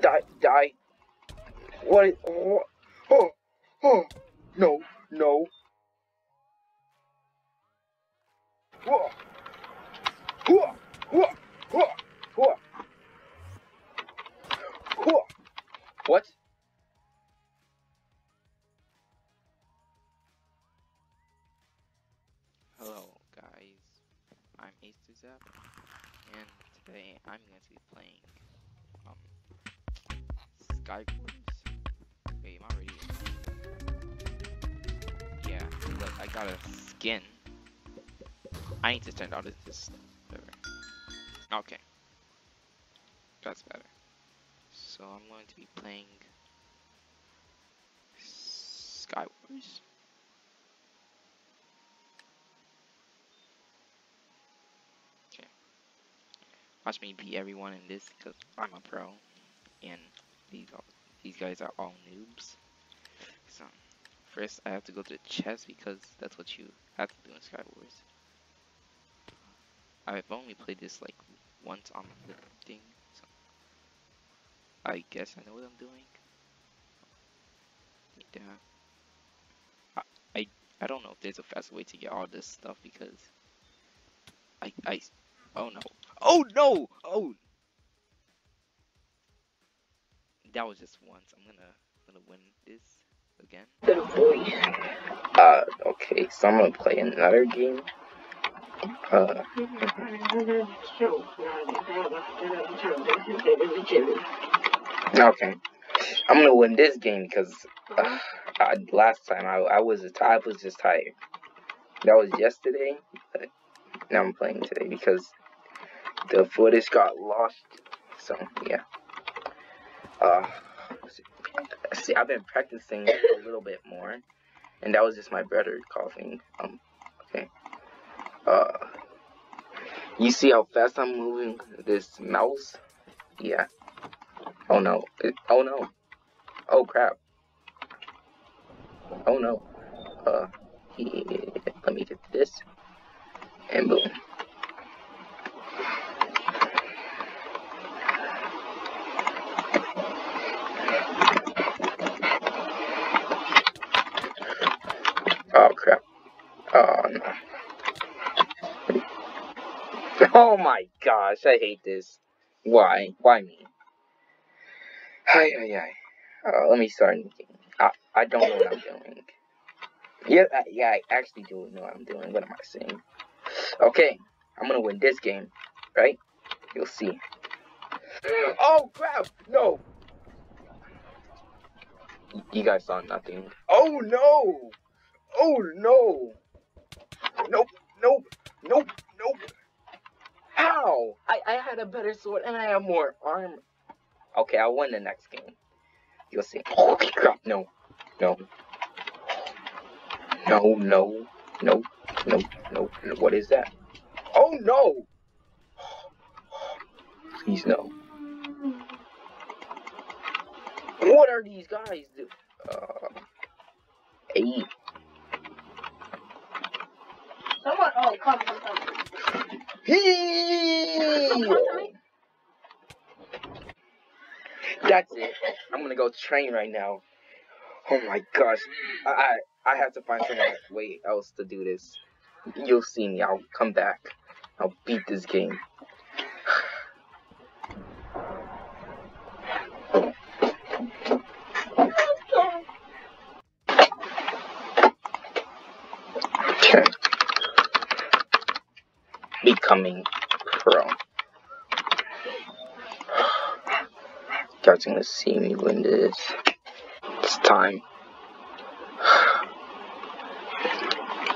Die, die. What? what? Oh, oh, oh, no, no. Whoa. Whoa, whoa, whoa, whoa. Whoa. What? Hello guys, I'm AsterZap, and today I'm going to be playing, Skywars. Wait, I'm already Yeah, look, I got a skin. I need to turn out of this. Okay. That's better. So I'm going to be playing Skywars. Okay. Watch me beat everyone in this because I'm a pro, and these all, these guys are all noobs. So first I have to go to the chest because that's what you have to do in Skywars. I've only played this like once on the thing, so I guess I know what I'm doing. Yeah. I, I I don't know if there's a faster way to get all this stuff because I I oh no Oh no! Oh! That was just once. I'm gonna gonna win this again. Uh, okay, so I'm gonna play another game. Uh. Okay. I'm gonna win this game because uh, last time I, I was I was just tired. That was yesterday, but now I'm playing today because the footage got lost. So yeah. Uh, see, I've been practicing a little bit more, and that was just my brother coughing. Um, okay. Uh, you see how fast I'm moving this mouse? Yeah. Oh no. It, oh no. Oh crap. Oh no. Uh, let me get this, and boom. Oh crap. Oh no. Oh my gosh, I hate this. Why? Why me? Hi, hi, hi. Uh, let me start I, I don't know what I'm doing. Yeah, I, yeah, I actually do know what I'm doing. What am I saying? Okay, I'm gonna win this game, right? You'll see. Oh crap! No! You guys saw nothing. Oh no! Oh no! Nope, nope, nope, nope. How? I, I had a better sword and I have more armor. Okay, I'll win the next game. You'll see. Oh crap, no. No. No, no, no, no, no, no. What is that? Oh no! Please no. What are these guys do? Uh, eight. Someone, oh, come, come, come. That's it. I'm gonna go train right now. Oh my gosh. I I, I have to find someone way else to do this. You'll see me. I'll come back. I'll beat this game. Okay. Becoming pro. Guys gonna see me win this. It's time.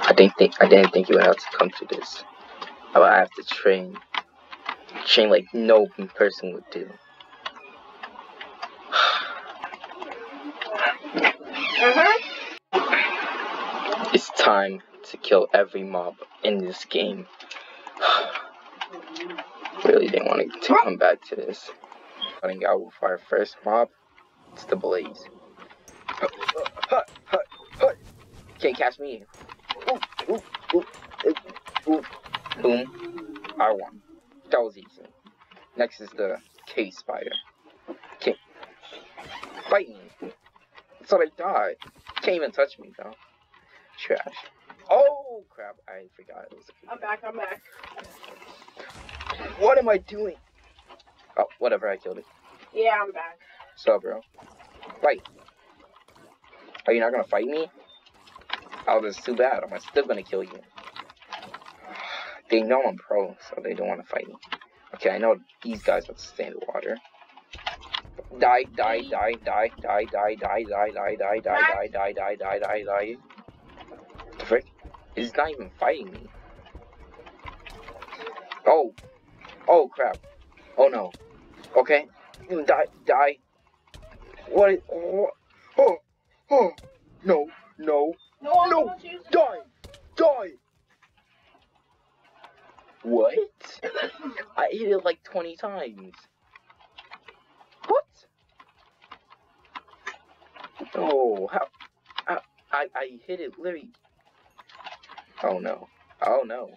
I didn't think I didn't think you would have to come to this. I would have to train. Train like no person would do. Mm-hmm. It's time to kill every mob in this game. really didn't want to come back to this. Running out with our first mob. It's the blaze. Can't catch me. Ooh, ooh, ooh, ooh, Boom. I won. That was easy. Next is the cave spider. Okay. Fight me. What I thought. Can't even touch me, though. Trash. Oh, crap. I forgot it was a I'm back. I'm back. What am I doing? Oh, whatever. I killed it. Yeah, I'm back. So, bro. Fight. Are you not gonna fight me? Oh, that's too bad. I'm still gonna kill you. They know I'm pro, so they don't want to fight me. Okay, I know these guys have to stay in the water. Die, die, die, die, die, die, die, die, die, die, die, die, die, die, die, die, die. The frick? He's not even fighting me. Oh. Oh, crap. Oh, no. Okay. Die, die. What? Is, oh, oh, oh. No, no, No, No, die, die. What? I hit it like 20 times. What? Oh, how? how I, I hit it literally. Oh no. Oh no.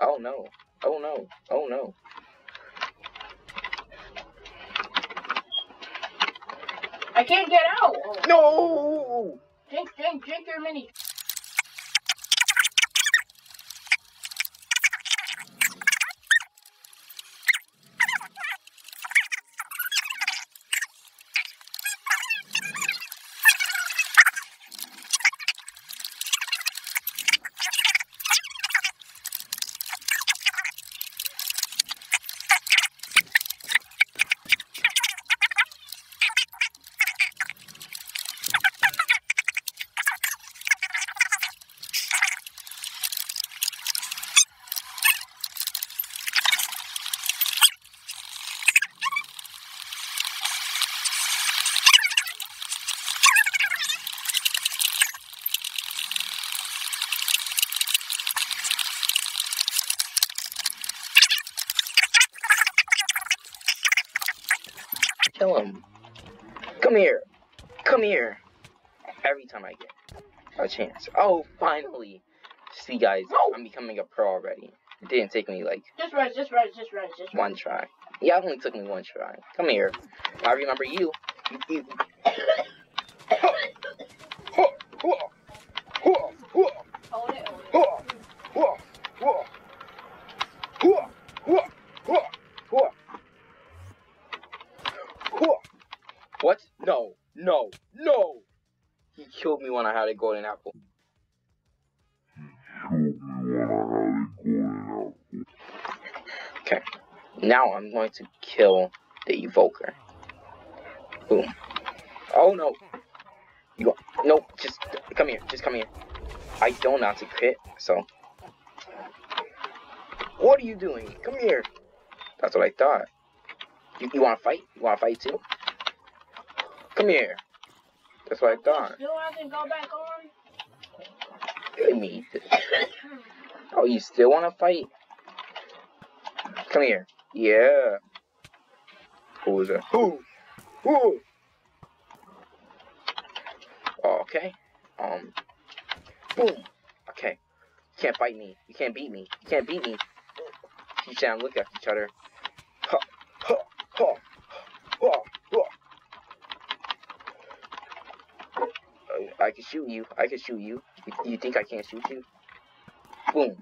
Oh no. Oh no. Oh no. I can't get out. No! drink, drink, drink your mini. Kill him. Come here. Come here. Every time I get a chance. Oh, finally. See, guys, I'm becoming a pro already. It didn't take me like Just res, just res, just res, just res. one try. Yeah, it only took me one try. Come here. I remember you. You- you- Hold it, hold it. What? No, no, no! He killed me when I had a golden apple. Okay, now I'm going to kill the evoker. Boom. Oh no. You go. No, just come here. Just come here. I don't have to crit, so. What are you doing? Come here. That's what I thought. You, you want to fight? You want to fight too? Come here. That's what I thought. Still hasn't go back on. Give me. Oh, you still want to fight? Come here. Yeah. Who is it? Who? Who? Oh, okay. Um. Boom. Okay. You can't fight me. You can't beat me. You can't beat me. You can't look at each other. Ha, ha, ha, ha, ha. Uh, I can shoot you. I can shoot you. You, think I can't shoot you? Boom.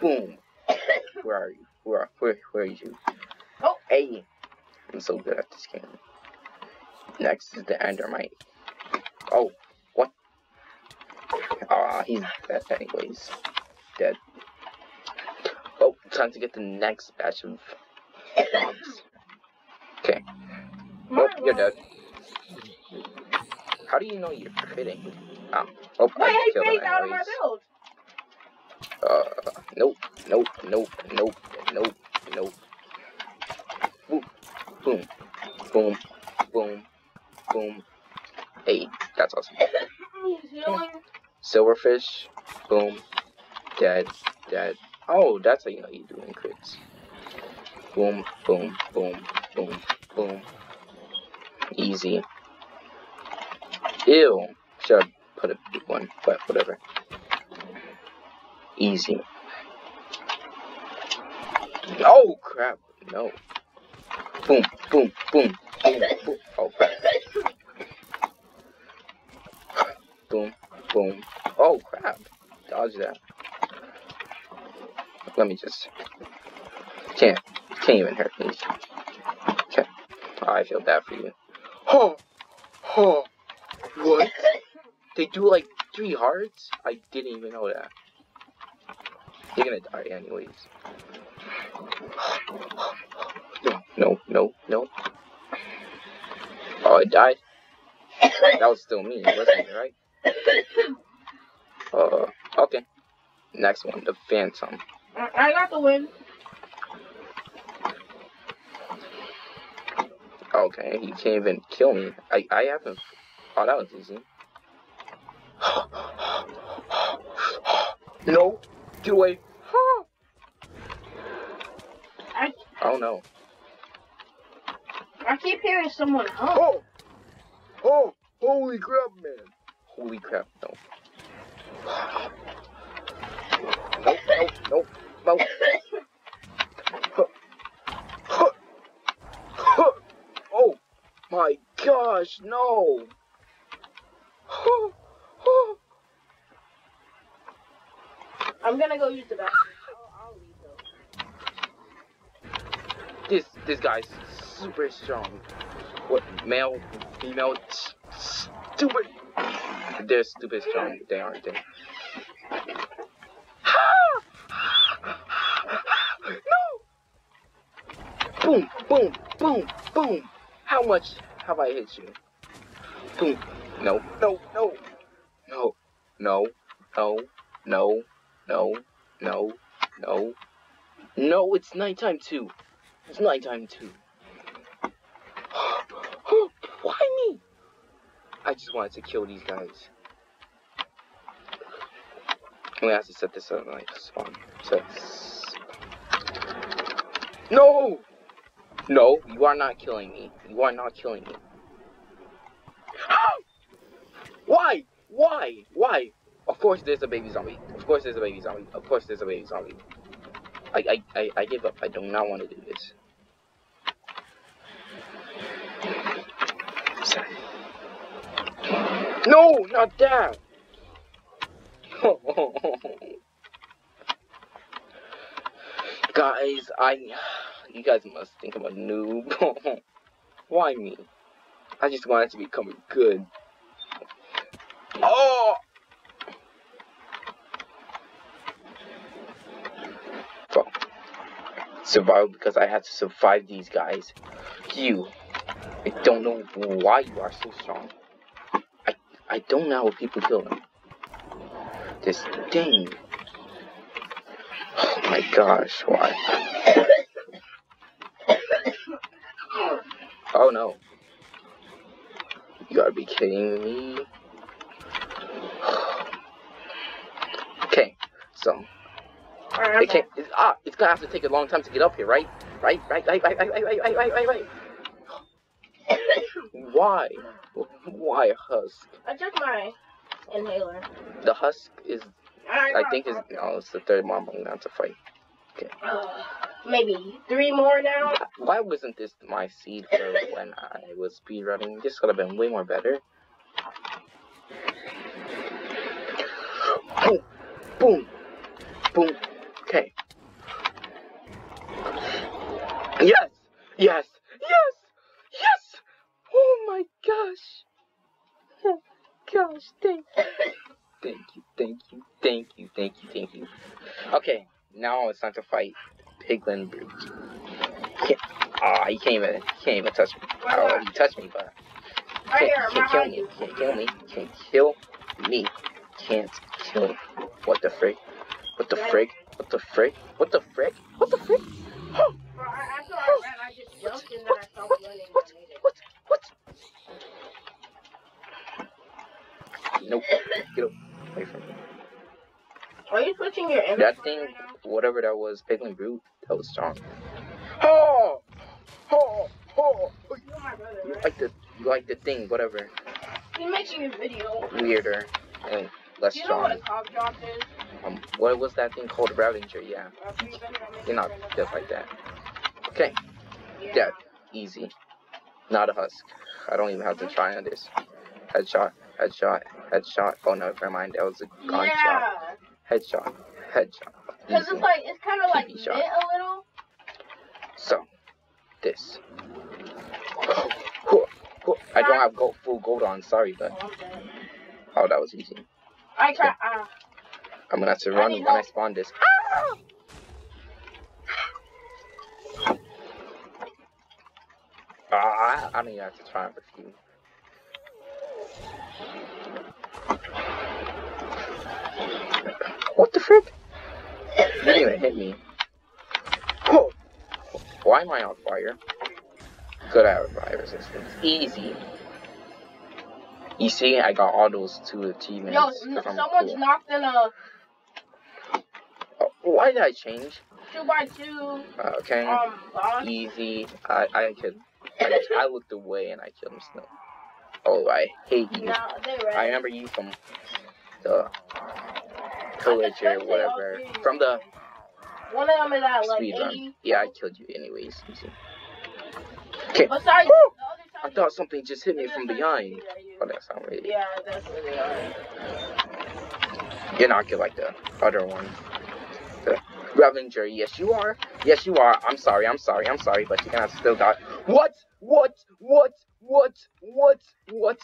Boom. Where are you? Where are, where, where are you? Oh. Hey. I'm so good at this game. Next is the Endermite. Oh, what? Ah, he's dead anyways. Dead. Oh, time to get the next batch of bombs. Okay. Oh, you're dead. How do you know you're critting? Um, oh, Wait, I him phased out of my build. Uh, nope, nope, nope, nope, nope, nope. Boom, boom, boom, boom, boom. Hey, that's awesome. Silverfish, boom, dead, dead. Oh, that's how you know you're doing crits. Boom, boom, boom, boom, boom. Easy. Ew. Should I put a big one? But whatever. Easy. Oh crap. No. Boom, boom, boom. Oh crap. Boom, boom. Oh crap. Dodge that. Let me just. Can't. Can't even hurt me. Okay. Oh, I feel bad for you. Oh. Oh. What? They do like three hearts? I didn't even know that. You're gonna die anyways. No, no, no, no. Oh, I died? That was still me, wasn't it, right? Uh, okay. Next one, the Phantom. I I got the win. Okay, he can't even kill me. I, I haven't. Oh, that was easy. no! Get away! I Oh no. I keep hearing someone hum. Oh! Oh! Holy crap, man! Holy crap, no. Nope, nope, nope, nope. Oh my gosh, no! I'm gonna go use the bathroom. I'll, I'll. This this guy's super strong. What male, female, stupid. They're stupid strong. They aren't they? no! Boom, boom, boom, boom. How much have I hit you? Boom. No, no, no, no, no, no, no, no, no, no. No, it's nighttime too. It's nighttime too. Why me? I just wanted to kill these guys. We have to set this up like spawn. So. No! No, you are not killing me. You are not killing me. Ah! Why? Why? Why? Of course there's a baby zombie. Of course there's a baby zombie. Of course there's a baby zombie. I, I, I, I give up. I do not want to do this. No, not that. guys, I, you guys must think I'm a noob. Why me? I just wanted to become good. Oh! Well, survival because I had to survive these guys. You, I don't know why you are so strong. I, I don't know how people kill them. This thing. Oh my gosh, why? Oh no. You gotta be kidding me. Okay, so Alright, it can't. It's, ah, it's gonna have to take a long time to get up here, right? Right, right, right, right, right, right, right, right, right, right, right. Why? Why husk? I took my inhaler. The husk is, I think, is no, it's the third mom I'm have to fight. Uh, maybe three more now. Why wasn't this my seed for when I was speedrunning? This could have been way more better. Boom, boom, boom. Okay. Yes, yes, yes, yes. Oh my gosh. Oh gosh, thank you. Thank you, thank you, thank you, thank you, thank you. Okay, now it's time to fight Piglin Brute. Ah, you can't even, you can't even touch me. Oh, you touch me, but can't, can't kill me. Can't kill me. Can't kill me. Can't kill me. What the frick? What the frick? What the frick? What the frick? What the frick? Bro, I, after I ran, I just jumped and then I stopped running. and What? Made it. What? What? Nope. Get away from me. Are you switching your image That thing, now? whatever that was, Piglin Brute, that was strong. Oh! Oh! Oh! You're my brother, You right? like the, you like the thing, whatever. He's making a video. Weirder and less Do you know what strong. a cop drop is? What was that thing called? Ravager, yeah. Uh, you better not make You're not just like that. Okay, Yeah. yeah, easy. Not a husk. I don't even have to try on this. Headshot. Headshot. Headshot. Oh no, never mind. That was a gunshot. Yeah. Headshot. Headshot. Because it's like, it's kind of like lit shot. a little. So, this. I don't have gold, full gold on. Sorry, but Oh, dead. that was easy. I try, ah. I'm gonna have to run when I spawn this. Ah, I don't even have to try for you. What the frick? Even hit me. Why am I on fire? Good at fire resistance. Easy. You see, I got all those two achievements. Yo, 'cause n- I'm someone's cool. knocked in a why did I change? two by two Uh, okay. um box. Easy. I I could. I, I looked away and I killed him still. Oh, I hate you. No, I remember you from the pillage or whatever. From the One of them is at like speed 80. run. Yeah, I killed you anyways. Okay. The other I thought something just hit me from behind. is at you. Oh, that's not really. Yeah, that's what they are. You're not good like the other one. Ravager. Yes, you are. Yes, you are. I'm sorry. I'm sorry. I'm sorry. But you cannot still die. What? What? What? What? What? What?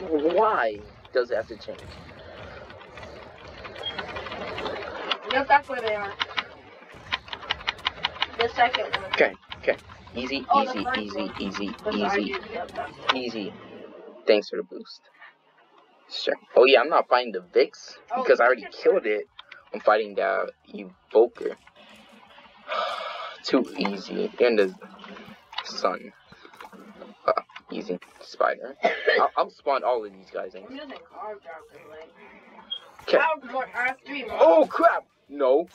Why does it have to change? Yep, that's where they are. The second one. Okay. Okay. Easy. Oh, Easy. Easy. Easy. Easy. that's Easy. Thanks for the boost. Oh yeah, I'm not fighting the Vex because I already killed it. I'm fighting the Evoker. Too easy. And the sun. Uh, easy spider. I'll, I'll, spawn all of these guys in. Okay. Oh crap! No.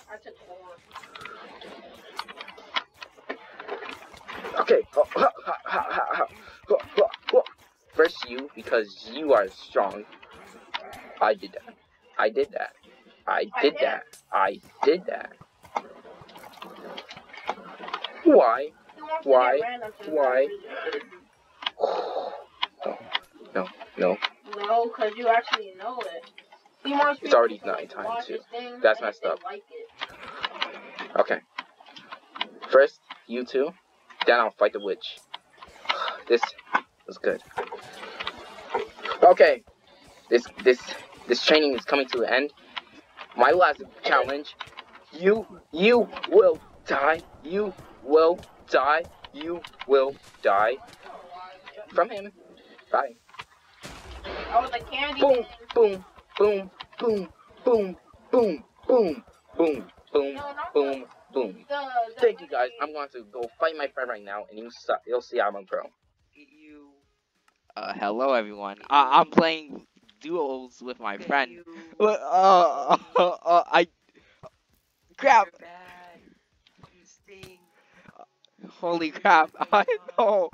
Okay. First you because you are strong. I did that. I did that. I did that. I did that. Why? Why? To get random to Why? No, no. No, No, because you actually know it. It's already nighttime, too. That's messed up. Like. Okay. First, you two. Then I'll fight the witch. This was good. Okay. This this this training is coming to an end. My last challenge. You you will die. You will die. You will die. From him. Bye. Oh, the candy. Boom, boom, boom, boom, boom, boom, boom, boom, boom, boom, boom. The, the, Thank you guys. I'm going to go fight my friend right now, and you you'll see I'm a pro. You. Uh, hello everyone. I- I'm playing duos with my friend. You, But, uh, uh, uh, I. Crap! You're bad. You. Holy crap! I know.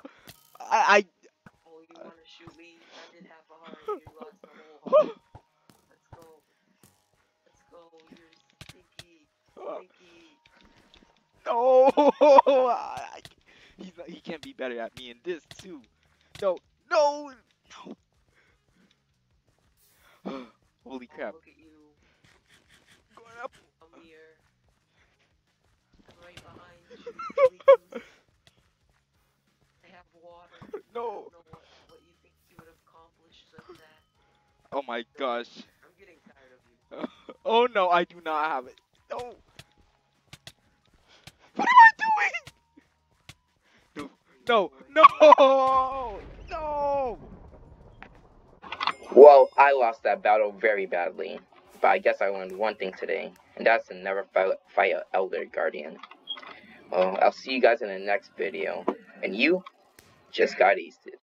I Oh, you wanna shoot me? I did half a heart. You lost the whole heart. Let's go. Let's go. You're stinky. Stinky. No. He's not, he can't be better at me in this too. No. No. No. Holy crap! Look at you. Going up. I'm here. I'm right behind you. I have water. I No. don't know what, what you think you would accomplish with that. Oh my gosh. I'm getting tired of you. Oh no, I do not have it. No. What am I doing? No, no, no, no. Well, I lost that battle very badly, but I guess I learned one thing today, and that's to never fight, an Elder Guardian. Well, I'll see you guys in the next video, and you just got easted.